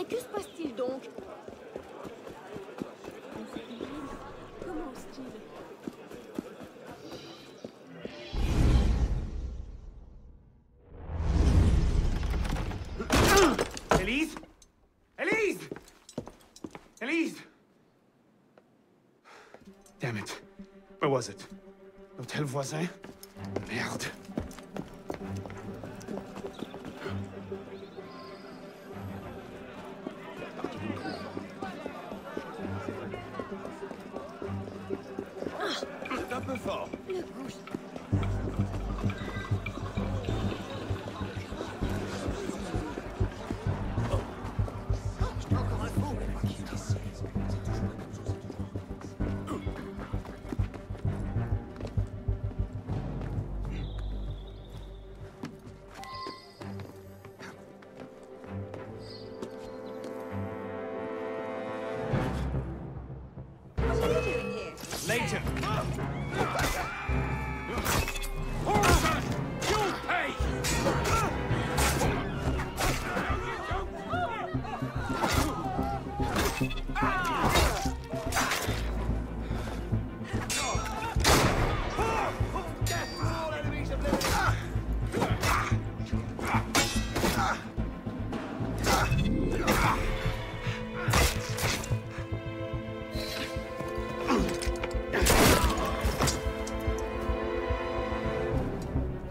Mais que se passe-t-il donc Comment se-t-il Élise? Élise Élise Damn it. Where was it? L'hôtel voisin? Merde. C'est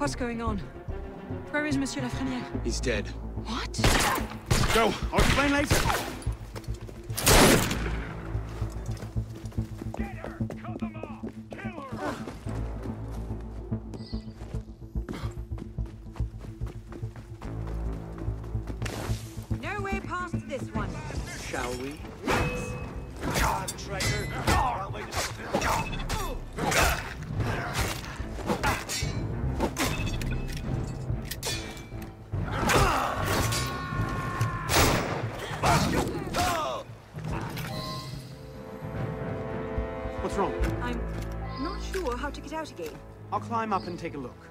What's going on? Where is Monsieur Lafreniere? He's dead. What? Go. I'll explain later. Climb up and take a look.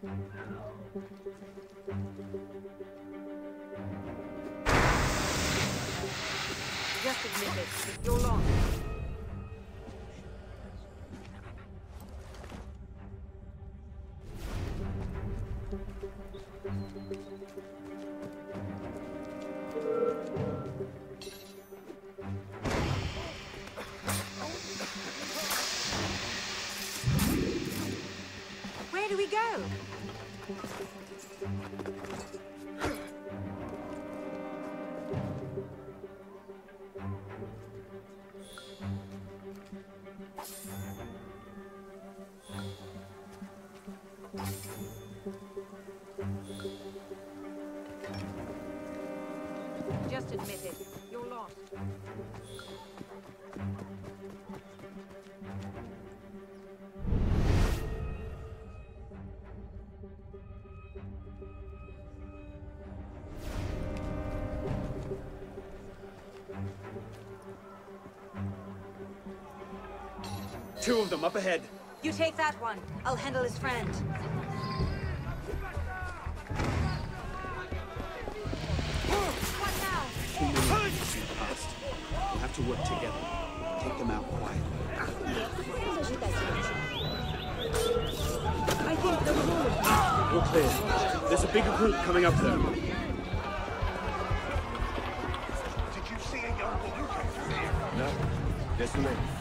Just admit it. You're lost. Two of them up ahead. You take that one. I'll handle his friend. What now? Too many enemies in the past. We'll have to work together. Take them out quietly. I think the whole of All clear. There's a bigger group coming up there. Did you see a young woman come through here? No. There's the lady.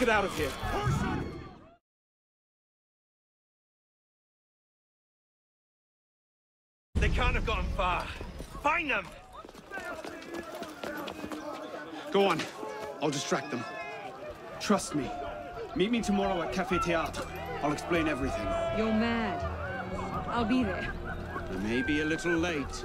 Get out of here. They can't have gone far. Find them! Go on. I'll distract them. Trust me. Meet me tomorrow at Café Théâtre. I'll explain everything. You're mad. I'll be there. I may be a little late.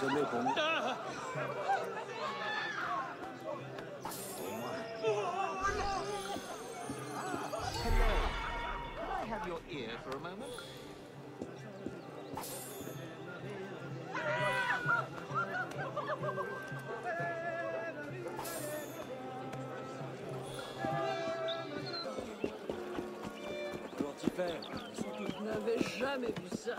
pour moi. Pour moi. Hello. Can I have your ear for a moment? Jamais vu ça.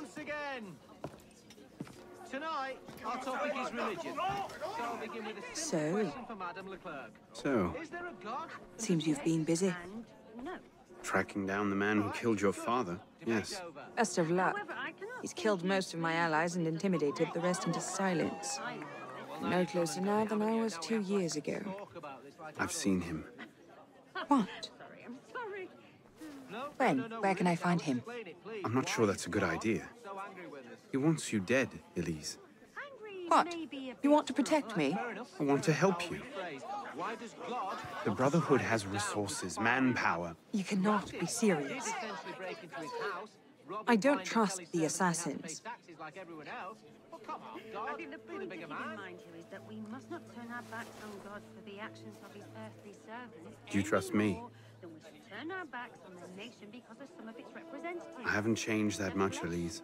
Once again. Tonight, our topic is religion. So I'll begin with a simple So? question for Madame Leclerc. So, Is there a God? Seems you've been busy. tracking down the man who killed your father. Yes. Best of luck. He's killed most of my allies and intimidated the rest into silence. No closer now than I was two years ago. I've seen him. What? When? Where can I find him? I'm not sure that's a good idea. He wants you dead, Elise. What? You want to protect me? I want to help you. Why does God The Brotherhood has resources, manpower. You cannot be serious. essentially break into his house? rob I don't trust the servants and have to assassins. pay taxes like everyone else? Well, come on, I God. think the point to keep in mind here is that we must not turn our backs on God for the actions of his earthly servants. Do you trust me? Any more Than we should turn our backs on the nation because of some of its representatives. I haven't changed that much, Elise.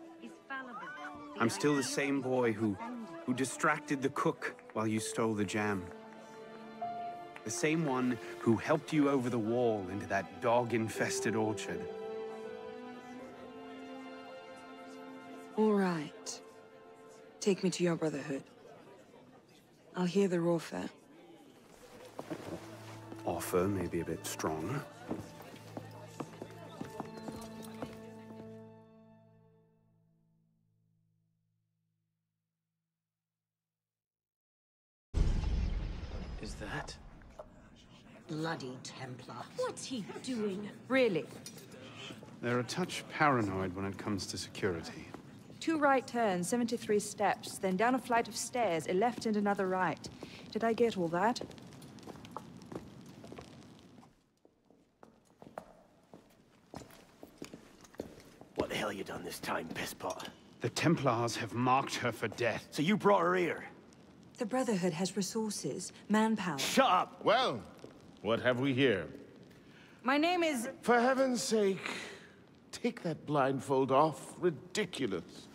I'm still the same boy who, who distracted the cook while you stole the jam. The same one who helped you over the wall into that dog-infested orchard. All right. Take me to your Brotherhood. I'll hear the raw fare. Offer may be a bit strong. Is that? Bloody Templar. What's he doing? Really? They're a touch paranoid when it comes to security. Two right turns, 73 steps, then down a flight of stairs, a left and another right. Did I get all that? What the hell you done this time, pisspot? The Templars have marked her for death. So you brought her here? The Brotherhood has resources, manpower. Shut up! Well, what have we here? My name is... For heaven's sake, take that blindfold off. Ridiculous.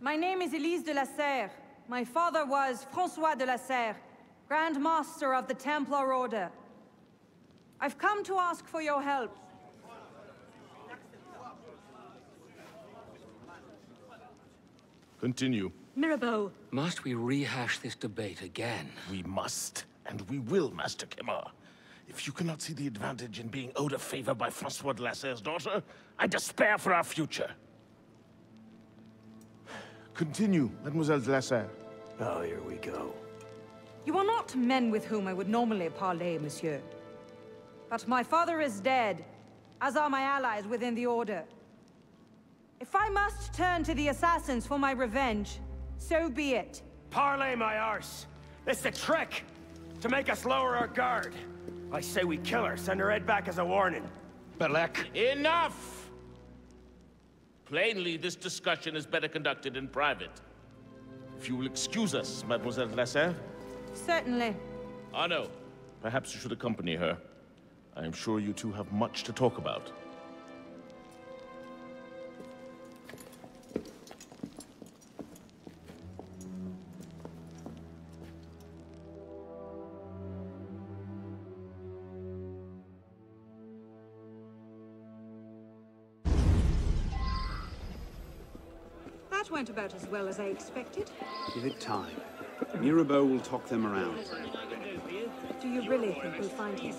My name is Elise de la Serre. My father was Francois de la Serre, Grand Master of the Templar Order. I've come to ask for your help. Continue. Mirabeau, Must we rehash this debate again? We must, and we will, Master Quemar. If you cannot see the advantage in being owed a favor by Francois de la Serre's daughter, I despair for our future. Continue, Mademoiselle de la Serre. Oh, here we go. You are not men with whom I would normally parley, monsieur. But my father is dead, as are my allies within the Order. If I must turn to the assassins for my revenge, so be it. Parley, my arse! It's a trick! To make us lower our guard! I say we kill her, send her head back as a warning. Bellec. Enough! Plainly, this discussion is better conducted in private. If you will excuse us, Mademoiselle de la Serre. Certainly. Ah, Arno, perhaps you should accompany her. I am sure you two have much to talk about. That went about as well as I expected. Give it time. Mirabeau will talk them around. Do you really think we'll find him?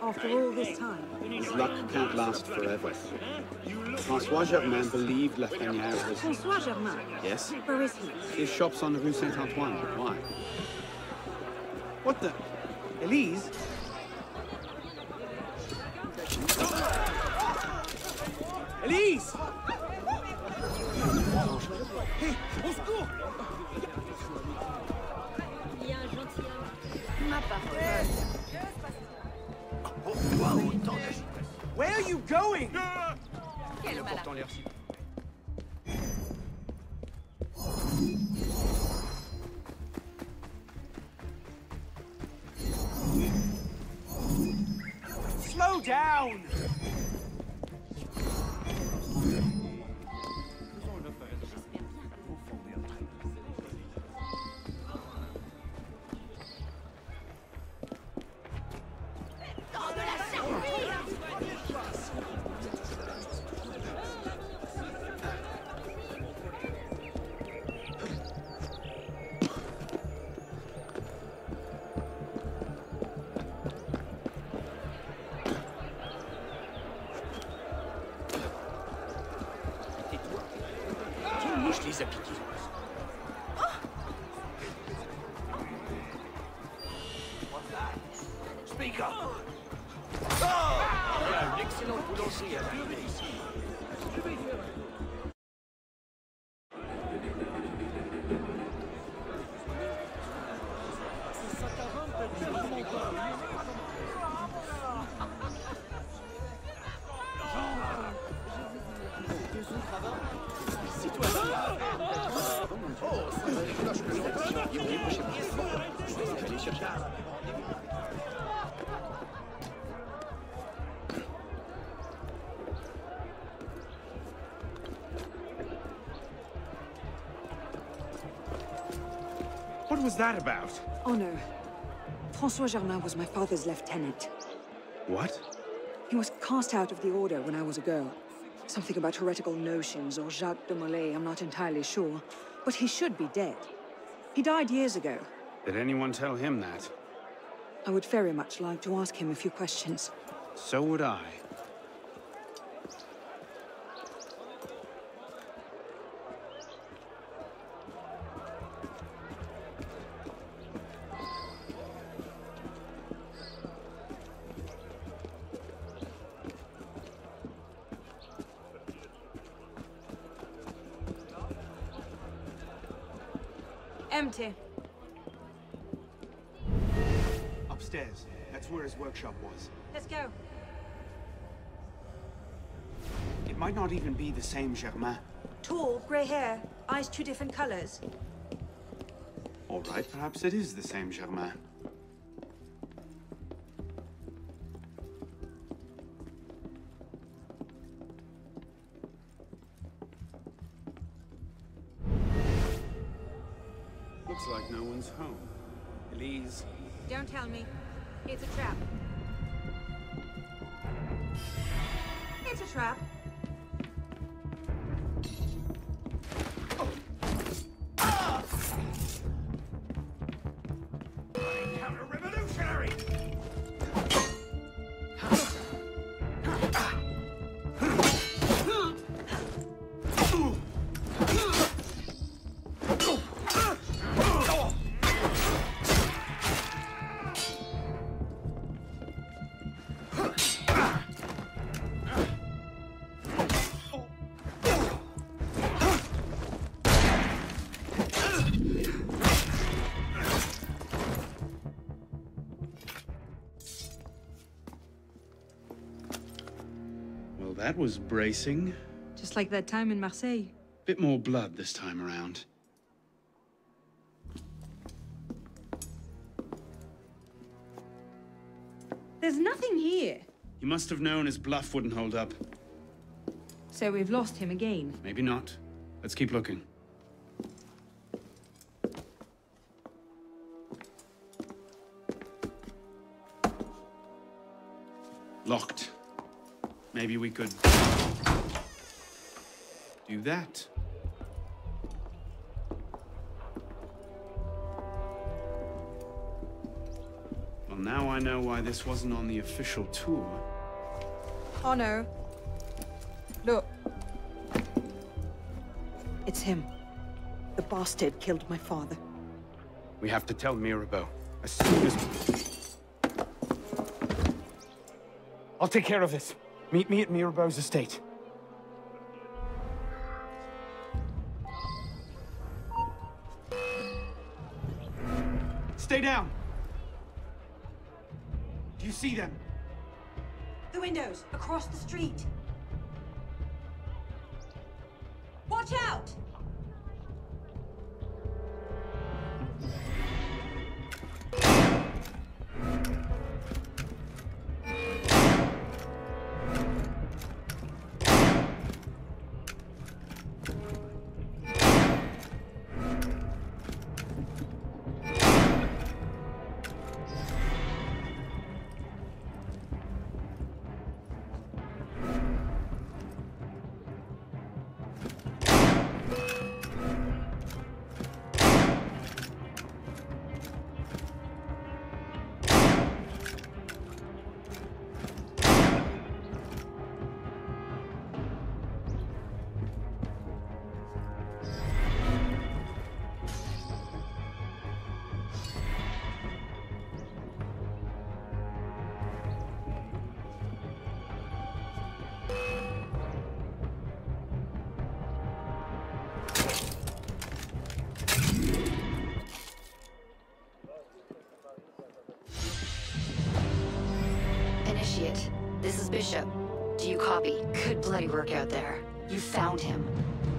After all this time? His luck can't last forever. Francois Germain believed Lafreniere was... Francois Germain? Yes? Where is he? His shop's on the Rue Saint-Antoine. Why? What the... Elise? Elise! Hey, au secours! il y a un gentilhomme. Ma parole. Where are you going? Slow that about? Oh, Honor. Francois Germain was my father's lieutenant. What? He was cast out of the order when I was a girl. Something about heretical notions or Jacques de Molay, I'm not entirely sure. But he should be dead. He died years ago. Did anyone tell him that? I would very much like to ask him a few questions. So would I. Empty. Upstairs. That's where his workshop was. Let's go. It might not even be the same Germain. Tall, grey hair, eyes two different colors. All right, perhaps it is the same Germain. That was bracing. Just like that time in Marseille. Bit more blood this time around. There's nothing here. He must have known his bluff wouldn't hold up. So we've lost him again. Maybe not. Let's keep looking. Maybe we could... do that. Well, now I know why this wasn't on the official tour. Oh, Honor. Look. It's him. The bastard killed my father. We have to tell Mirabeau. As soon as... I'll take care of this. Meet me at Mirabeau's estate. Stay down! Do you see them? The windows, across the street. Watch out! Initiate, this is Bishop. Do you copy? Good bloody work out there. You found him.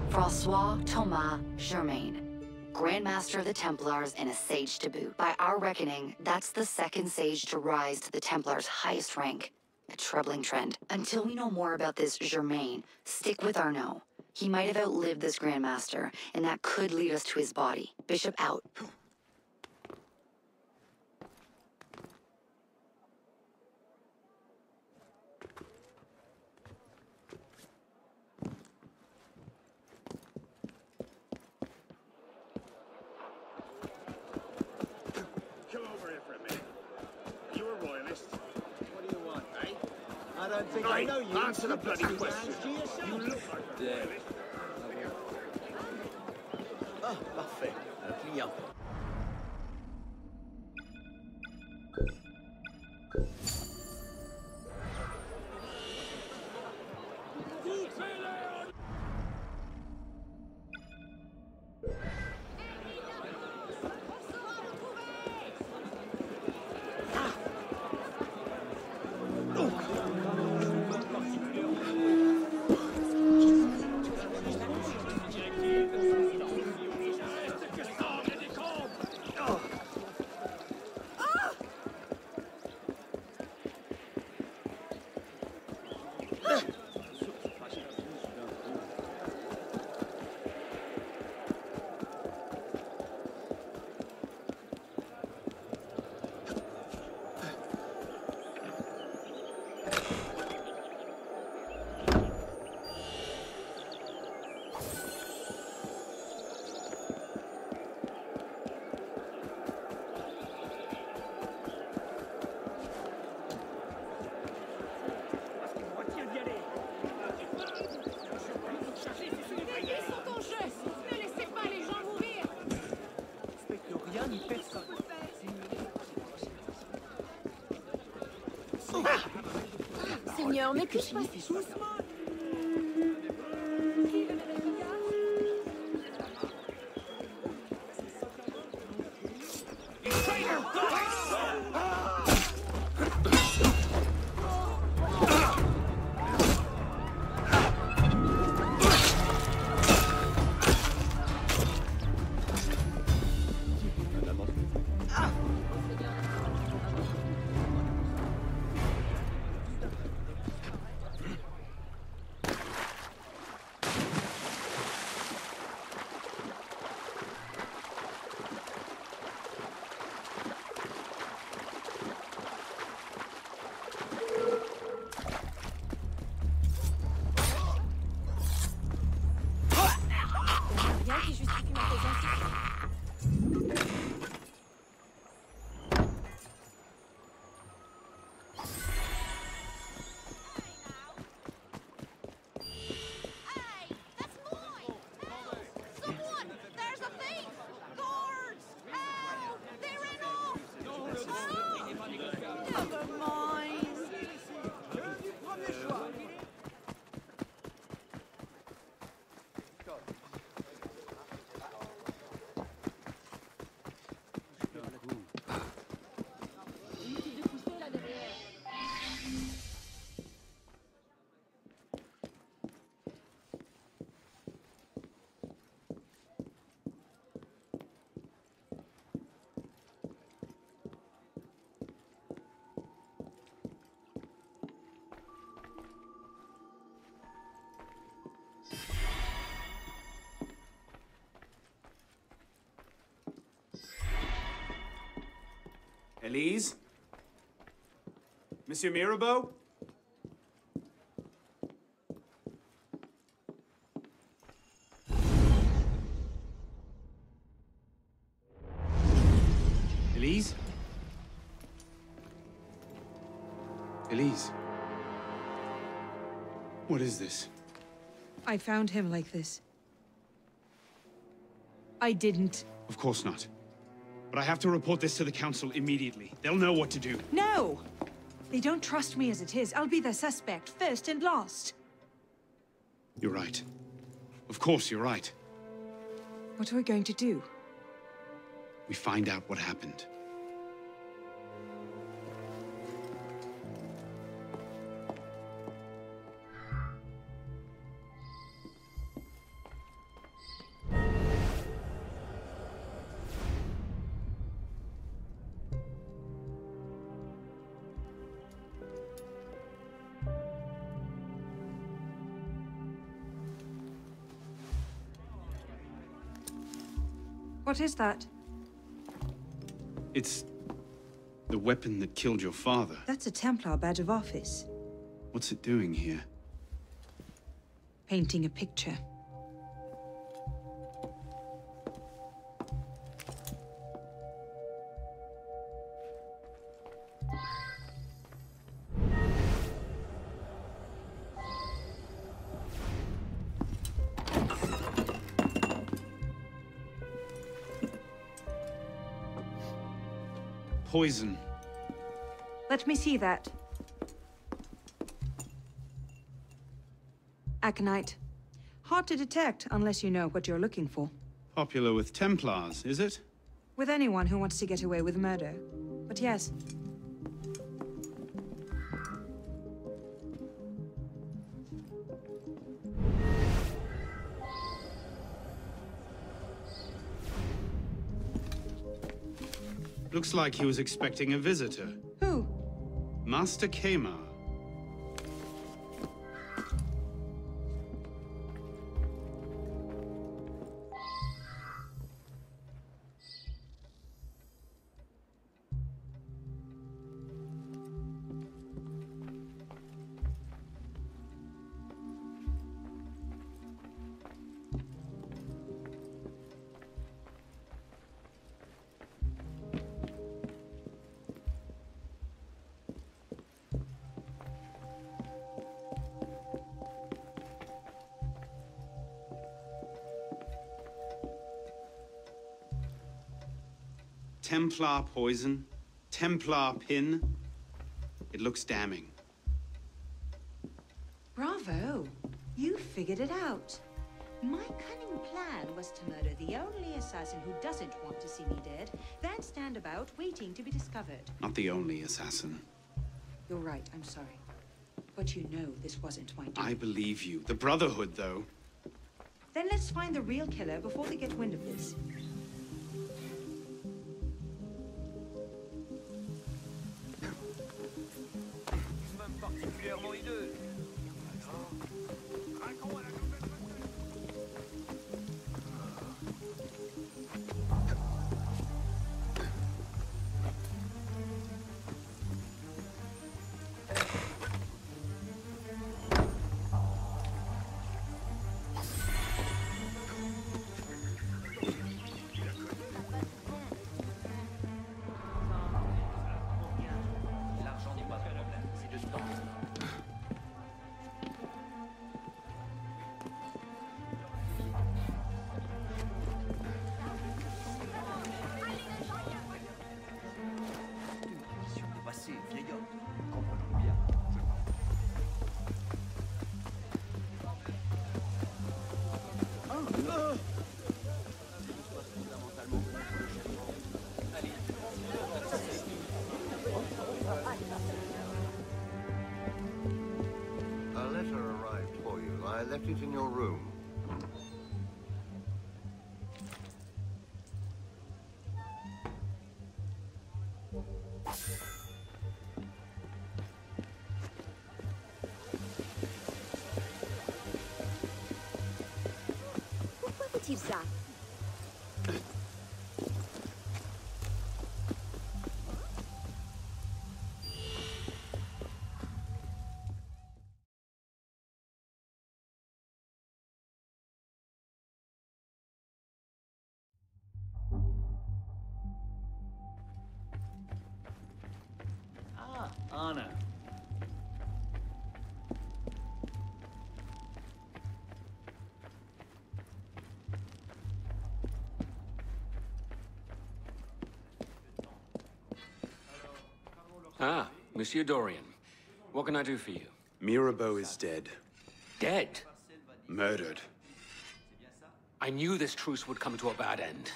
Francois Thomas Germain. Grandmaster of the Templars and a sage to boot. By our reckoning, that's the second sage to rise to the Templars' highest rank. A troubling trend. Until we know more about this Germain, stick with Arno. He might have outlived this Grandmaster, and that could lead us to his body. Bishop out. Come over here for a minute. You a royalist? What do you want, eh? I don't think I Right, know you. answer the bloody question. hands to. You look like a royalist. Ah, parfait. Un client. Veillez Seigneur, mais puis-je passer Elise? Monsieur Mirabeau? Elise? Elise? What is this? I found him like this. I didn't. Of course not. But I have to report this to the council immediately. They'll know what to do. No! They don't trust me as it is. I'll be the suspect, first and last. You're right. Of course, you're right. What are we going to do? We find out what happened. What is that? It's the weapon that killed your father. That's a Templar badge of office. What's it doing here? Painting a picture. Poison. Let me see that. Aconite. Hard to detect unless you know what you're looking for. Popular with Templars, is it? With anyone who wants to get away with murder. But yes, Looks like he was expecting a visitor. Who? Master Quemar. Templar poison? Templar pin? It looks damning. Bravo! You figured it out. My cunning plan was to murder the only assassin who doesn't want to see me dead, then stand about waiting to be discovered. Not the only assassin. you're right, I'm sorry. But you know this wasn't my doing. I believe you. The Brotherhood, though. Then let's find the real killer before they get wind of this. Anna. Ah, Monsieur Dorian. What can I do for you? Mirabeau is dead. Dead? Murdered. I knew this truce would come to a bad end.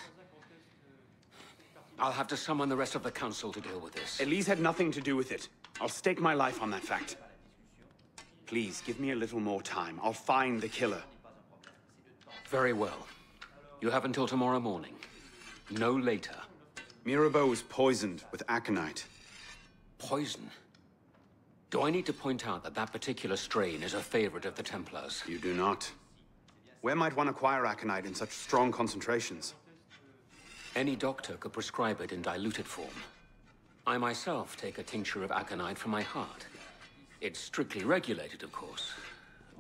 I'll have to summon the rest of the council to deal with this. Elise had nothing to do with it. I'll stake my life on that fact. Please, give me a little more time. I'll find the killer. Very well. You have until tomorrow morning. No later. Mirabeau was poisoned with aconite. Poison? Do I need to point out that that particular strain is a favorite of the Templars? You do not. Where might one acquire aconite in such strong concentrations? Any doctor could prescribe it in diluted form. I myself take a tincture of aconite for my heart. It's strictly regulated, of course.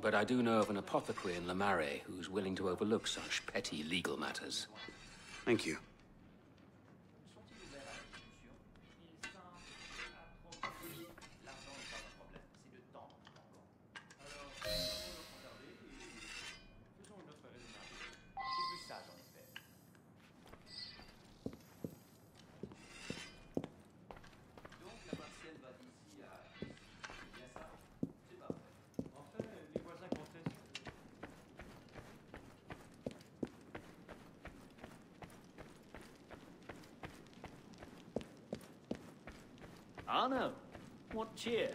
But I do know of an apothecary in Le Marais who's willing to overlook such petty legal matters. Thank you. Arno, what cheer?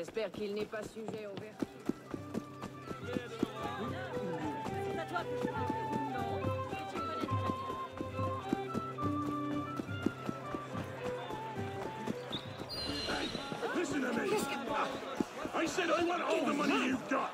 J'espère qu'il n'est pas sujet au vertige. Listen to me. I said I want all the money you've got.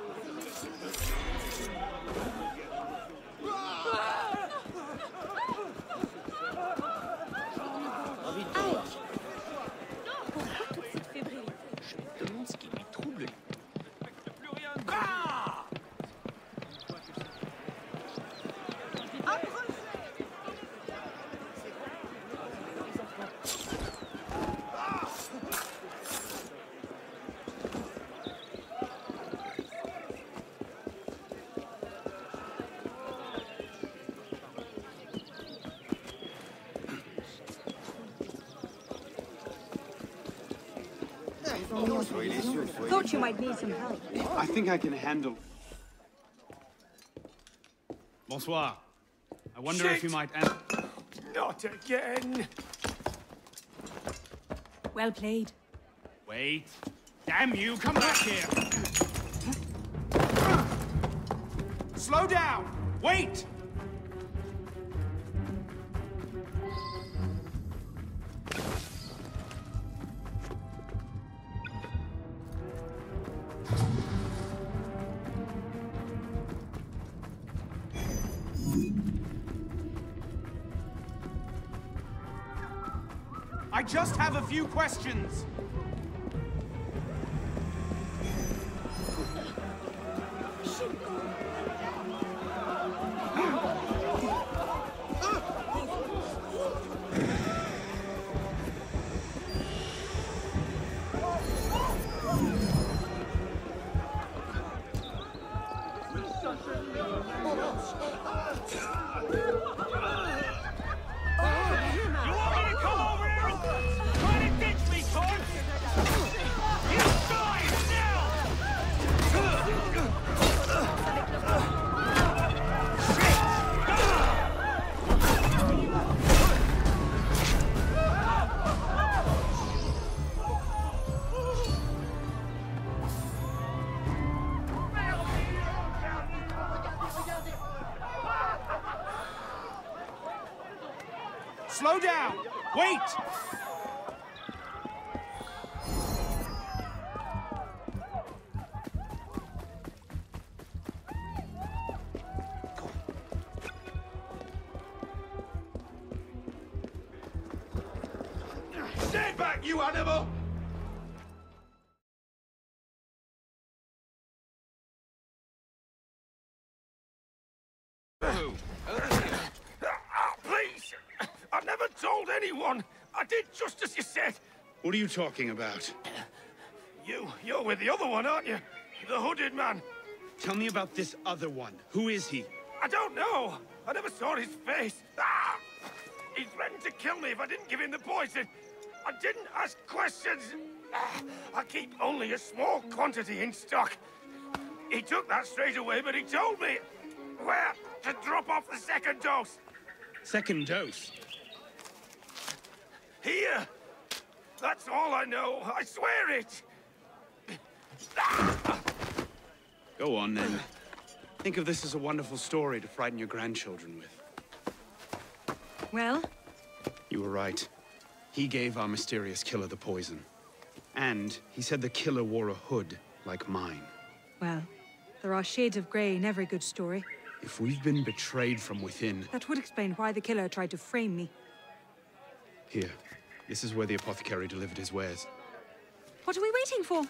You might need some help. I think I can handle... Bonsoir. I wonder if you might... an- Not again! Well played. Wait. Damn you, come back here! Slow down! Wait! Few questions. Slow down! Wait! Are you talking about? You, you're with the other one, aren't you? The hooded man. Tell me about this other one. Who is he? I don't know. I never saw his face. Ah! He threatened to kill me if I didn't give him the poison. I didn't ask questions. Ah! I keep only a small quantity in stock. He took that straight away, but he told me where to drop off the second dose. Second dose? Here. That's all I know. I swear it. Go on, then. Think of this as a wonderful story to frighten your grandchildren with. Well? You were right. He gave our mysterious killer the poison. And he said the killer wore a hood like mine. Well, there are shades of grey in every good story. If we've been betrayed from within... That would explain why the killer tried to frame me. Here. This is where the apothecary delivered his wares. What are we waiting for?